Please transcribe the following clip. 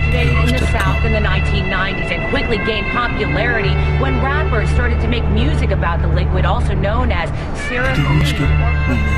originated in the South in the 1990s and quickly gained popularity when rappers started to make music about the liquid, also known as syrup.